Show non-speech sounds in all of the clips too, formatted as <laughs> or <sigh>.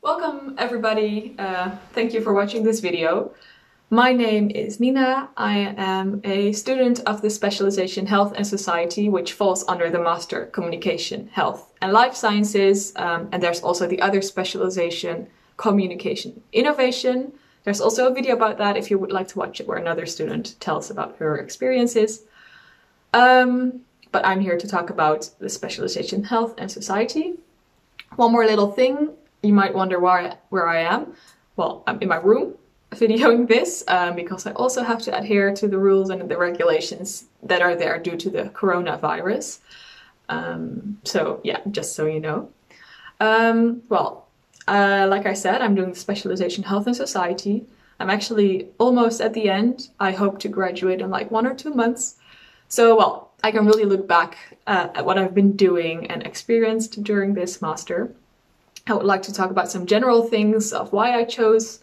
Welcome everybody, uh, thank you for watching this video. My name is Nina, I am a student of the specialization Health and Society which falls under the Master Communication, Health and Life Sciences um, and there's also the other specialization Communication Innovation. There's also a video about that if you would like to watch it where another student tells about her experiences. Um, but I'm here to talk about the specialization Health and Society. One more little thing, you might wonder why, where I am. Well, I'm in my room videoing this um, because I also have to adhere to the rules and the regulations that are there due to the coronavirus. Um, so yeah, just so you know. Um, well, uh, like I said, I'm doing the specialization Health and Society. I'm actually almost at the end. I hope to graduate in like one or two months. So, well, I can really look back uh, at what I've been doing and experienced during this master. I would like to talk about some general things of why I chose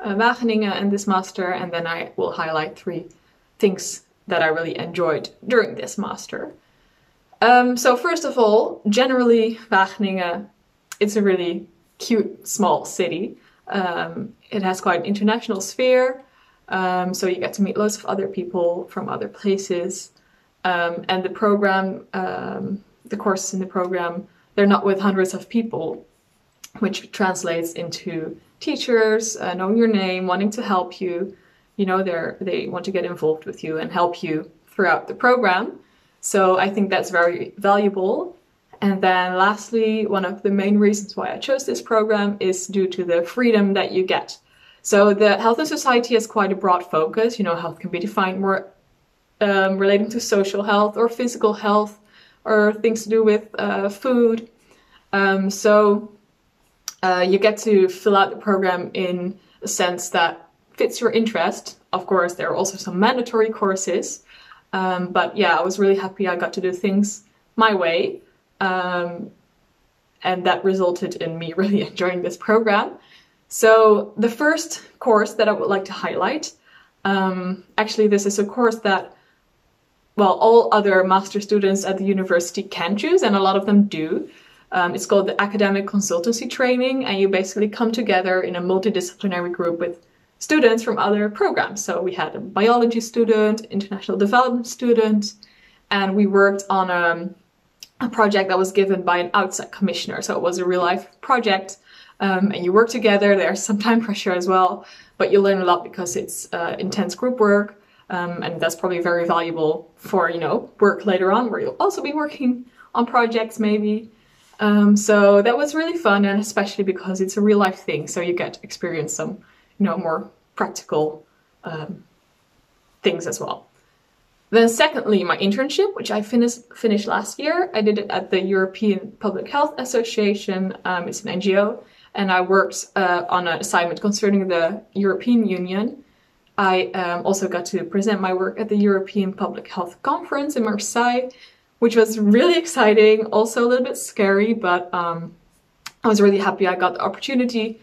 uh, Wageningen and this master, and then I will highlight three things that I really enjoyed during this master. Um, so first of all, generally Wageningen, it's a really cute small city. Um, it has quite an international sphere, um, so you get to meet lots of other people from other places. Um, and the program, um, the courses in the program, they're not with hundreds of people, which translates into teachers uh, knowing your name, wanting to help you. You know, they they want to get involved with you and help you throughout the program. So I think that's very valuable. And then lastly, one of the main reasons why I chose this program is due to the freedom that you get. So the Health and Society has quite a broad focus. You know, health can be defined more um, relating to social health or physical health or things to do with uh, food. Um, so uh, you get to fill out the program in a sense that fits your interest. Of course, there are also some mandatory courses. Um, but yeah, I was really happy I got to do things my way. Um, and that resulted in me <laughs> really enjoying this program. So the first course that I would like to highlight, um, actually this is a course that, well, all other master students at the university can choose, and a lot of them do. Um, it's called the Academic Consultancy Training, and you basically come together in a multidisciplinary group with students from other programs. So we had a biology student, international development student, and we worked on a, um, a project that was given by an outside commissioner. So it was a real life project, um, and you work together. There's some time <laughs> pressure as well, but you learn a lot because it's uh, intense group work. Um, and that's probably very valuable for you know work later on where you'll also be working on projects maybe um, so that was really fun and especially because it's a real life thing so you get to experience some you know more practical um, things as well then secondly, my internship, which I finished finished last year, I did it at the European Public Health Association. Um, it's an NGO, and I worked uh, on an assignment concerning the European Union. I um, also got to present my work at the European Public Health Conference in Marseille, which was really exciting, also a little bit scary, but um, I was really happy I got the opportunity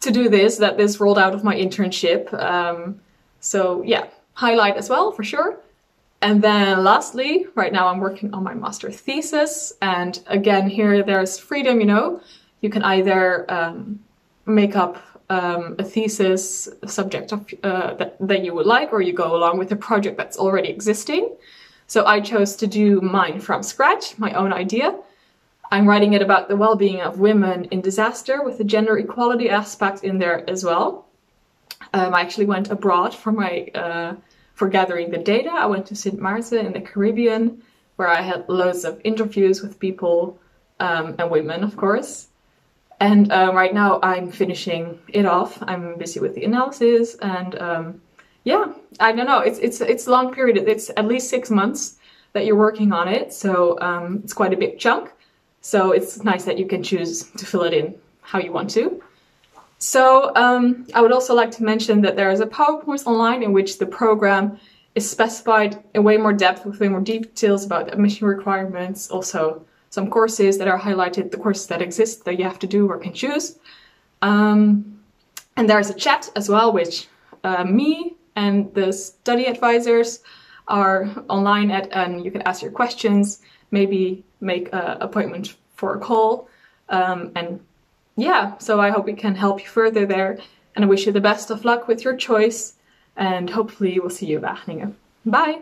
to do this, that this rolled out of my internship. Um, so yeah, highlight as well for sure. And then lastly, right now I'm working on my master thesis. And again, here there's freedom, you know, you can either um, make up um, a thesis subject of, uh, that, that you would like, or you go along with a project that's already existing. So I chose to do mine from scratch, my own idea. I'm writing it about the well-being of women in disaster with the gender equality aspect in there as well. Um, I actually went abroad for my uh, for gathering the data. I went to St. Maarten in the Caribbean, where I had loads of interviews with people um, and women, of course. And um, right now I'm finishing it off. I'm busy with the analysis, and um, yeah, I don't know. It's it's it's a long period. It's at least six months that you're working on it, so um, it's quite a big chunk. So it's nice that you can choose to fill it in how you want to. So um, I would also like to mention that there is a PowerPoint online in which the program is specified in way more depth with way more details about admission requirements, also some courses that are highlighted, the courses that exist that you have to do or can choose. Um, and there's a chat as well, which uh, me and the study advisors are online at, and you can ask your questions, maybe make an appointment for a call, um, and yeah, so I hope we can help you further there. And I wish you the best of luck with your choice. And hopefully, we'll see you in Wageningen. Bye!